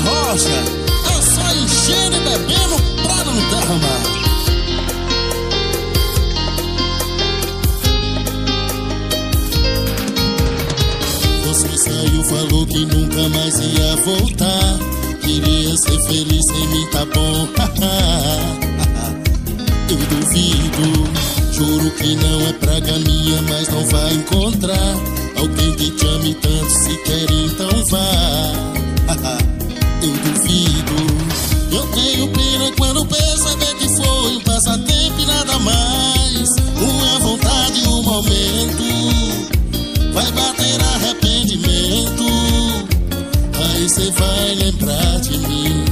Rocha. É só enchendo e bebendo pra não derramar. Você saiu, falou que nunca mais ia voltar. Queria ser feliz sem mim, tá bom? Eu duvido. Juro que não é praga minha, mas não vai encontrar alguém que te ame tanto. Se quer, então vá. Veio pena quando perceber que foi um passatempo e nada mais. Uma vontade, um momento. Vai bater arrependimento. Aí cê vai lembrar de mim.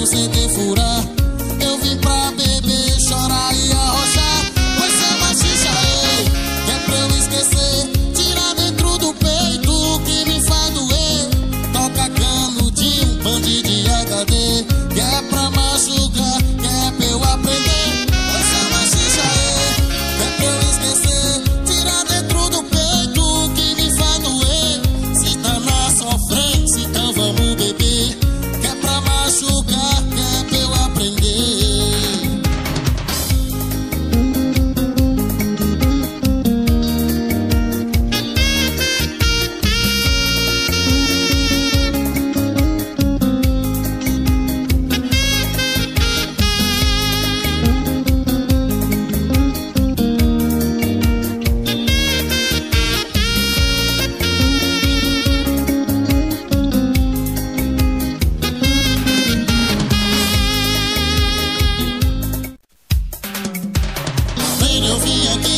tu se te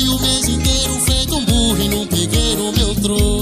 Trabalhei o mês inteiro feito um burro e não peguei o meu trono.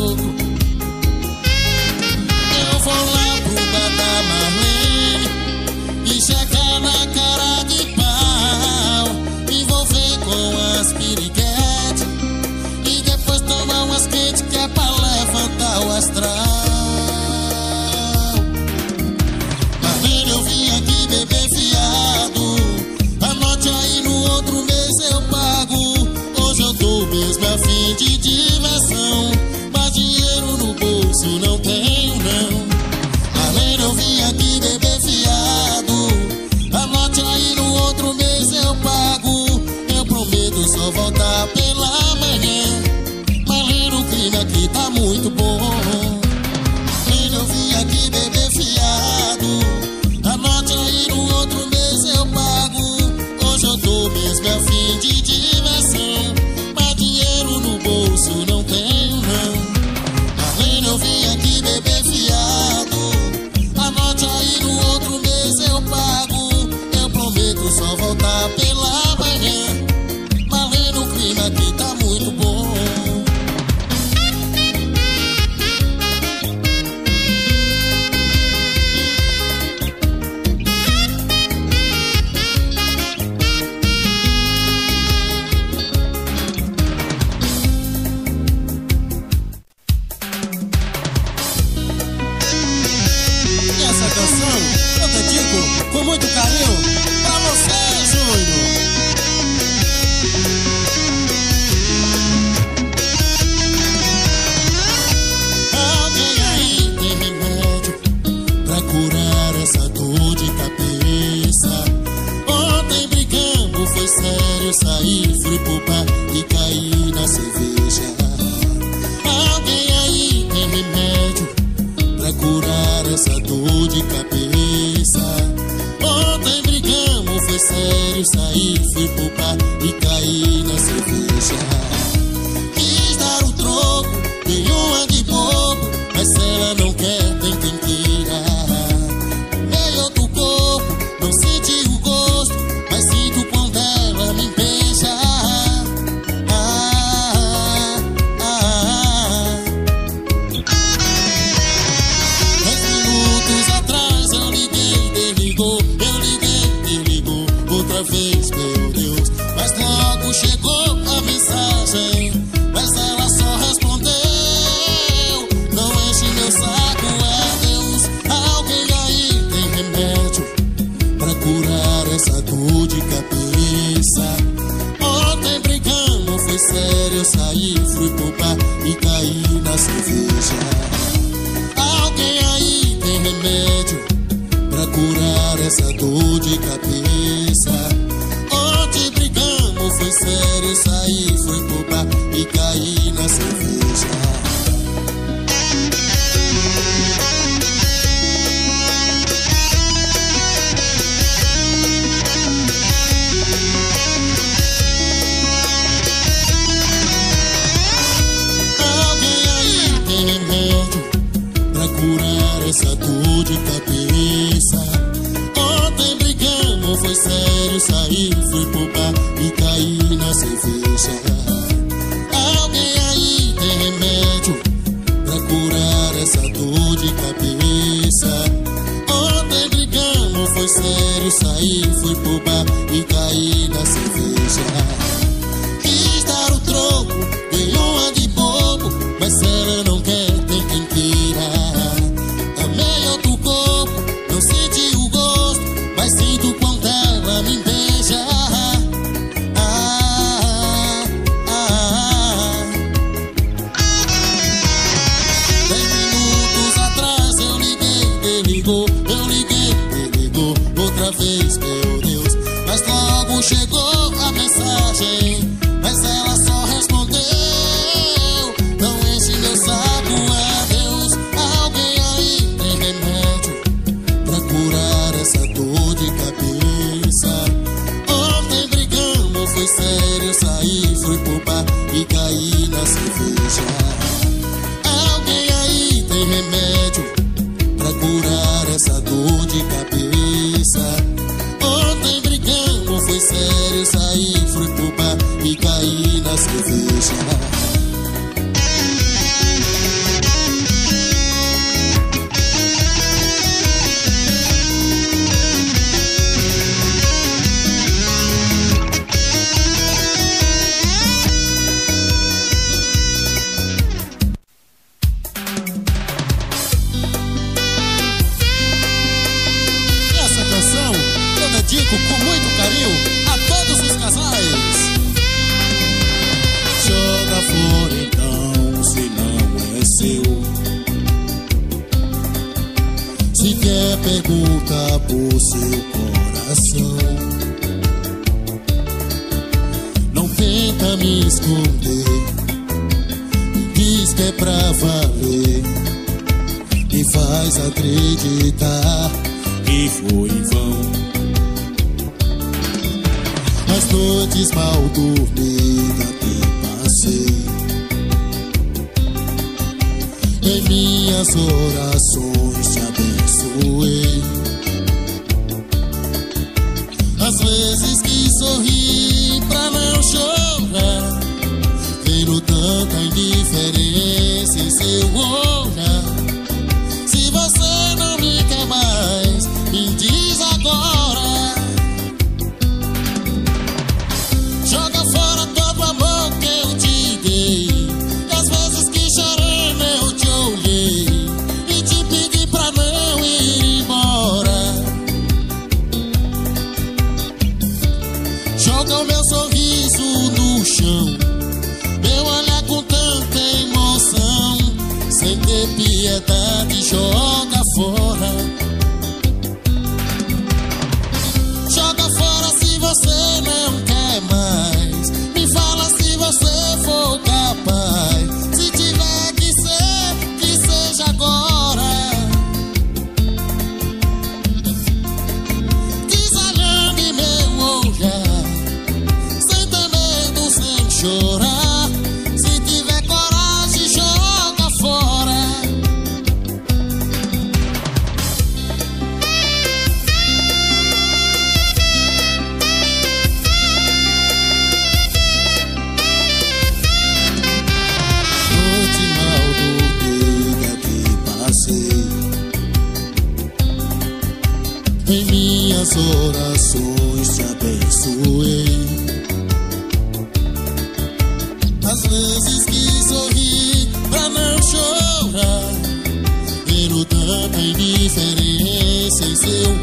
de diversão, mas dinheiro no bolso não tenho não. Além de eu vim aqui beber fiado, anote aí no outro mês eu pago. Eu prometo só voltar pela manhã, mas o crime aqui tá muito bom. いつとか理解のせず outra vez, meu Deus. Mas logo chegou a mensagem. pergunta por seu coração. Não tenta me esconder, me diz que é pra valer. Me faz acreditar que foi em vão. As noites mal dormidas que passei. Em minhas orações as vezes que sorri pra não chorar, vejo tanta indiferença em seu olhar.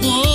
Oh.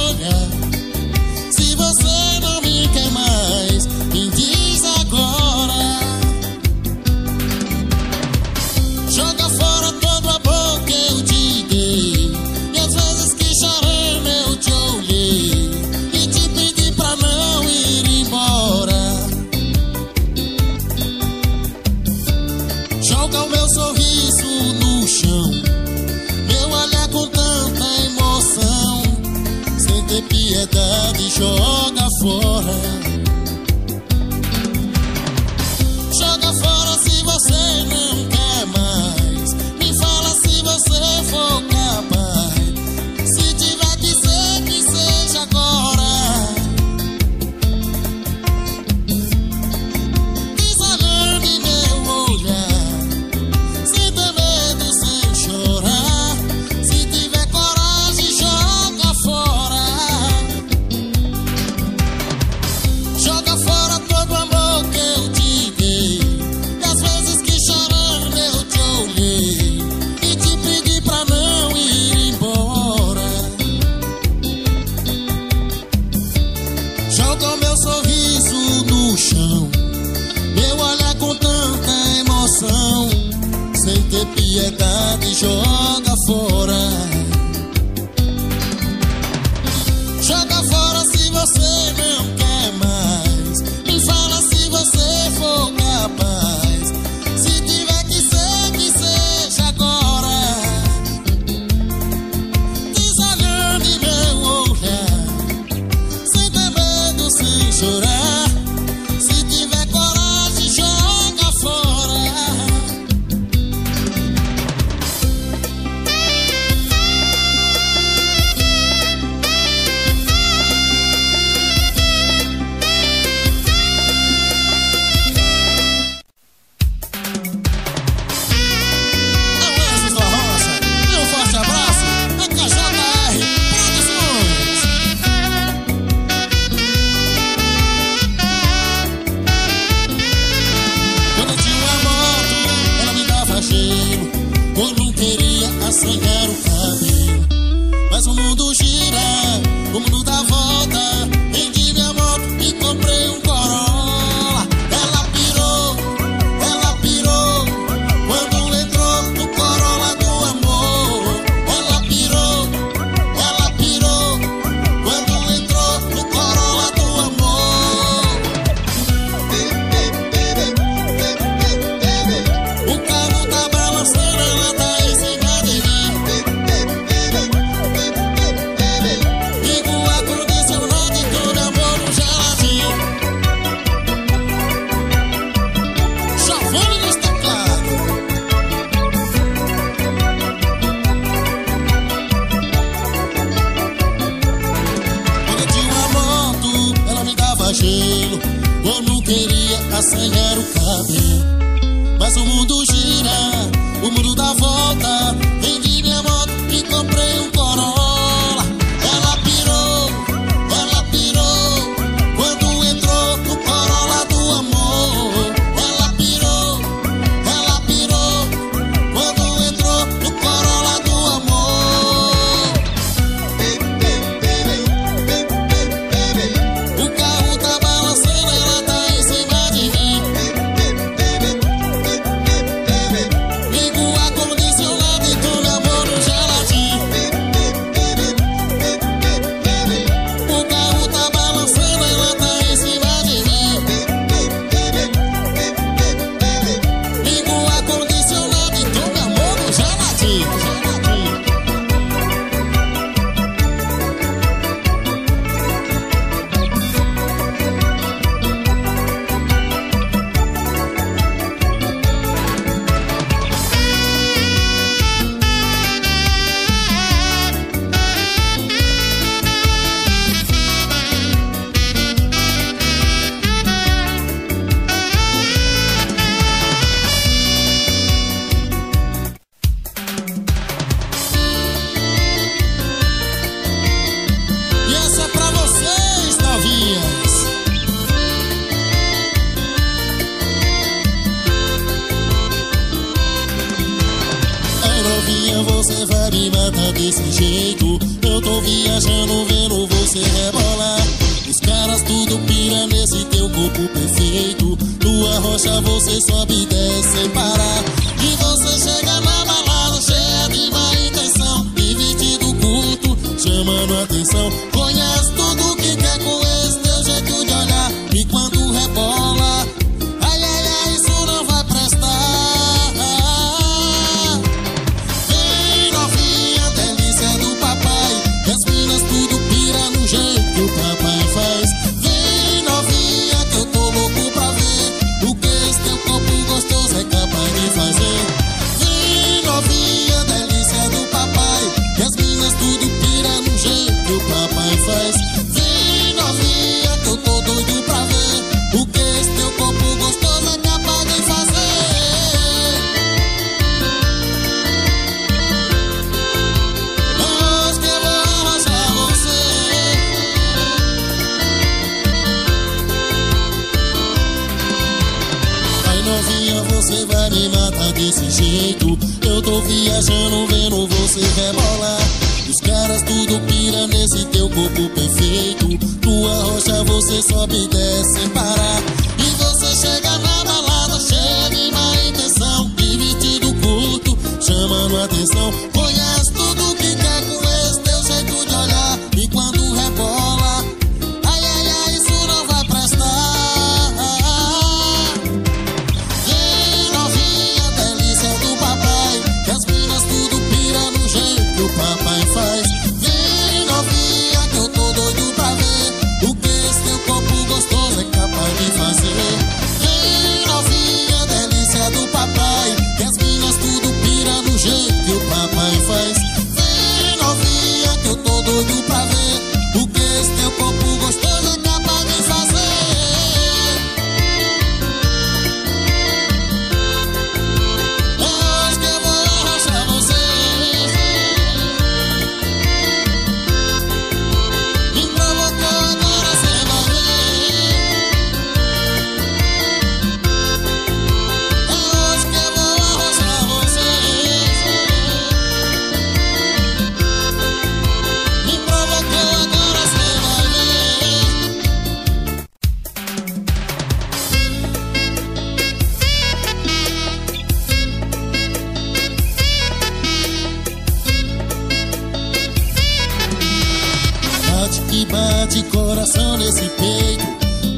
desse peito.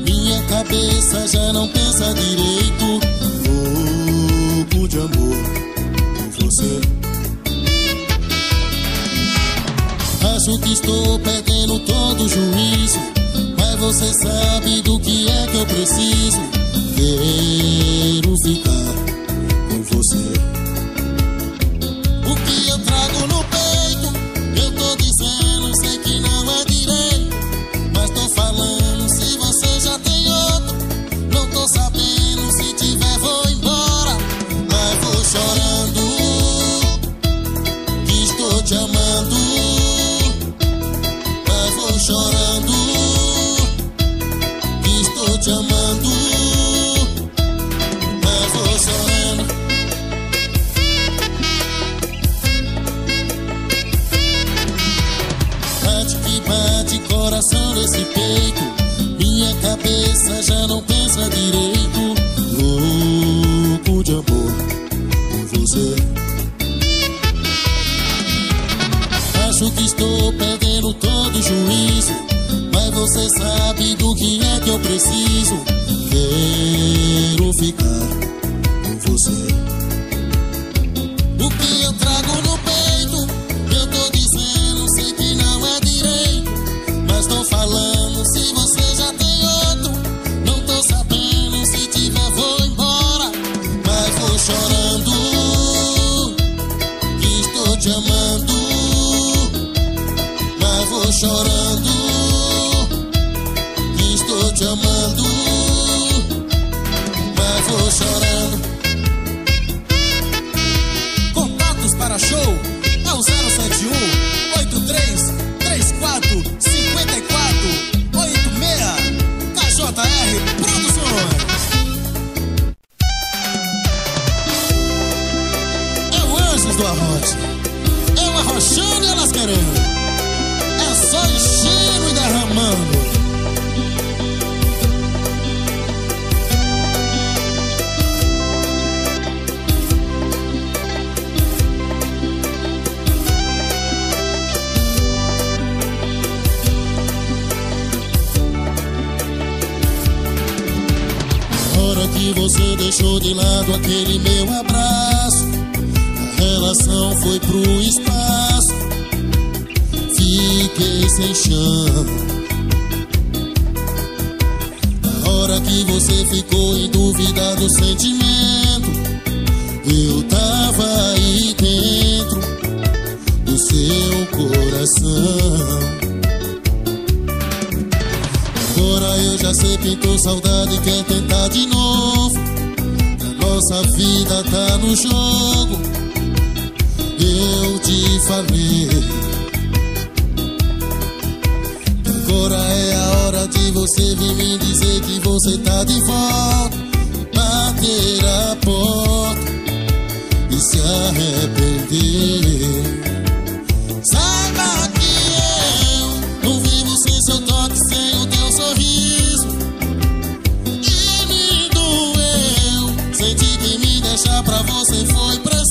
Minha cabeça já não pensa direito. nossa vida tá no jogo. Eu te falei. Agora é a hora de você vir me dizer que você tá de volta. Bater a porta e se arrepender. Saiba que eu não vivo sem seu toque, sem o teu sorriso. Pra você foi preciso.